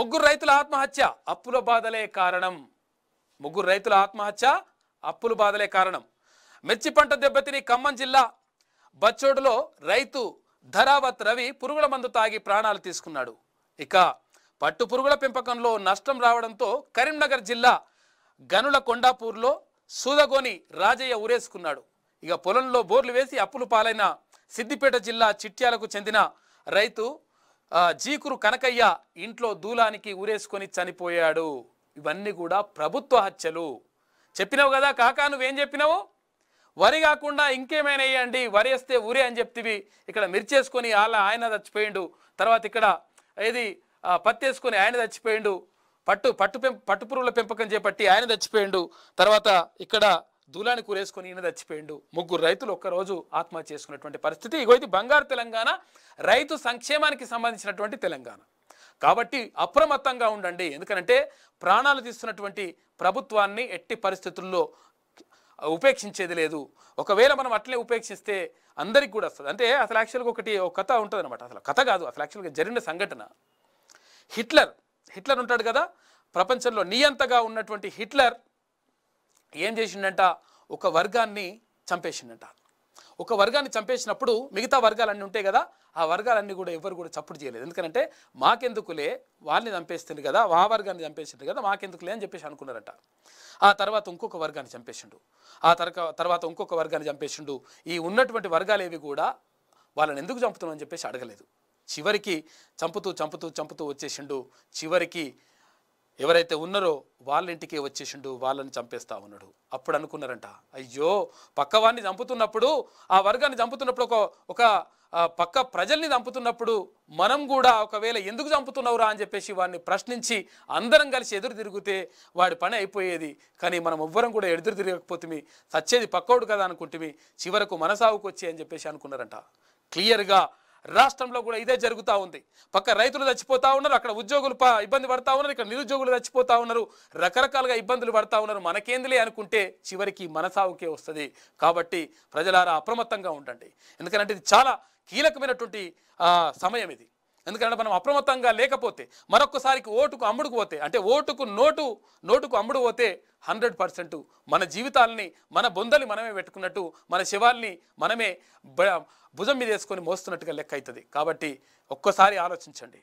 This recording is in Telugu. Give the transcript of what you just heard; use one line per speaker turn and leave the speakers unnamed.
ముగ్గురు రైతుల ఆత్మహత్య అప్పుల బాధలే కారణం. ముగ్గురు రైతుల ఆత్మహత్య అప్పుల బాధలే కారణం. మిర్చి పంట దెబ్బతిని ఖమ్మం జిల్లా బచ్చోడులో రైతు ధరావత్ రవి పురుగుల మందు తాగి ప్రాణాలు తీసుకున్నాడు. ఇక పట్టు పురుగుల పెంపకంలో నష్టం రావడంతో కరీంనగర్ జిల్లా గనుల కొండాపూర్లో సూదగోని రాజయ్య ఊరేసుకున్నాడు. ఇక పొలంలో బోర్లు వేసి అప్పులు పాలైన సిద్దిపేట జిల్లా చిట్యాలకు చెందిన రైతు జీకురు కనకయ్య ఇంట్లో దూలానికి ఊరేసుకొని చనిపోయాడు. ఇవన్నీ కూడా ప్రభుత్వ హత్యలు. చెప్పినావు కదా కాకా నువ్వేం చెప్పినావు? వరి కాకుండా ఇంకేమైనా వేయండి వరి వేస్తే ఊరే అని చెప్తివి. ఇక్కడ మిర్చేసుకొని వాళ్ళ ఆయన చచ్చిపోయిండు. తర్వాత ఇక్కడ ఏది పత్తేసుకొని పత్తి ఆయన చచ్చిపోయిండు. పట్టు పట్టు పెం పట్టు పురుగుల పెంపకం చేపట్టి ఆయన చచ్చిపోయిండు. తర్వాత ఇక్కడ దూలాన్ని కూరేసుకొని ఈయన చచ్చిపోయిండు. ముగ్గురు రైతులు ఒక్కరోజు ఆత్మహత్య చేసుకున్నటువంటి పరిస్థితి. ఇగో ఇది బంగారు తెలంగాణ రైతు సంక్షేమానికి సంబంధించినటువంటి తెలంగాణ. కాబట్టి అప్రమత్తంగా ఉండండి. ఎందుకంటే ప్రాణాలు తీస్తున్నటువంటి ప్రభుత్వాన్ని ఎట్టి పరిస్థితుల్లో ఉపేక్షించేది లేదు. ఒకవేళ మనం అట్లే ఉపేక్షిస్తే అందరికి కూడా వస్తుంది. అంటే అసలు యాక్చువల్గా ఒకటి ఒక కథ ఉంటుంది అనమాట అసలు కథ కాదు. అసలు యాక్చువల్గా జరిగిన సంఘటన. హిట్లర్ హిట్లర్ ఉంటాడు కదా? ప్రపంచంలో నియంతగా ఉన్నటువంటి హిట్లర్ ఏం చేసిండంట? ఒక వర్గాన్ని చంపేసిండంట ఒక వర్గాన్ని చంపేసినప్పుడు మిగతా వర్గాలన్నీ ఉంటాయి కదా ఆ వర్గాలన్నీ కూడా ఎవరు కూడా చప్పుడు చేయలేదు. ఎందుకంటే మాకెందుకులే వాళ్ళని చంపేస్తుంది కదా ఆ వర్గాన్ని చంపేసింది కదా మాకెందుకులే అని చెప్పేసి అనుకున్నారట. ఆ తర్వాత ఇంకొక వర్గాన్ని చంపేసిండు. ఆ తరక తర్వాత ఇంకొక వర్గాన్ని చంపేసిండు. ఈ ఉన్నటువంటి వర్గాలు ఏవి కూడా వాళ్ళని ఎందుకు చంపుతున్నావు అని చెప్పేసి అడగలేదు. చివరికి చంపుతూ చంపుతూ చంపుతూ వచ్చేసిండు. చివరికి ఎవరైతే ఉన్నారో వాళ్ళ ఇంటికే వచ్చేసిండు వాళ్ళని చంపేస్తా ఉన్నాడు. అప్పుడు అనుకున్నారంట అయ్యో పక్కవాడిని చంపుతున్నప్పుడు ఆ వర్గాన్ని చంపుతున్నప్పుడు ఒక ఒక పక్క ప్రజల్ని చంపుతున్నప్పుడు మనం కూడా ఒకవేళ ఎందుకు చంపుతున్నావురా అని చెప్పేసి వాడిని ప్రశ్నించి అందరం కలిసి ఎదురు తిరిగితే వాడి పని అయిపోయేది. కానీ మనం ఎవ్వరం కూడా ఎదురు తిరగకపోతే సచ్చేది పక్కోడు కదా అనుకుంటుమి చివరకు మనసావుకు వచ్చి అని చెప్పేసి అనుకున్నారంట. క్లియర్గా రాష్ట్రంలో కూడా ఇదే జరుగుతూ ఉంది. పక్క రైతులు చచ్చిపోతా ఉన్నారు అక్కడ ఉద్యోగులు ప- ఇబ్బంది పడతా ఉన్నారు ఇక్కడ నిరుద్యోగులు చచ్చిపోతా ఉన్నారు రకరకాలుగా ఇబ్బందులు పడతా ఉన్నారు. మనకేందిలే అనుకుంటే చివరికి మనసావుకే వస్తుంది. కాబట్టి ప్రజలారా అప్రమత్తంగా ఉండండి. ఎందుకంటే ఇది చాలా కీలకమైనటువంటి సమయం ఇది. ఎందుకంటే మనం అప్రమత్తంగా లేకపోతే మరొకసారికి ఓటుకు అమ్ముడుకు పోతే అంటే ఓటుకు నోటు నోటుకు అమ్ముడు పోతే హండ్రెడ్ పర్సెంట్ మన జీవితాలని మన బొందలు మనమే పెట్టుకున్నట్టు మన శవాల్ని మనమే భుజం మీద వేసుకొని మోస్తున్నట్టుగా లెక్క అవుతుంది. కాబట్టి ఒక్కసారి ఆలోచించండి.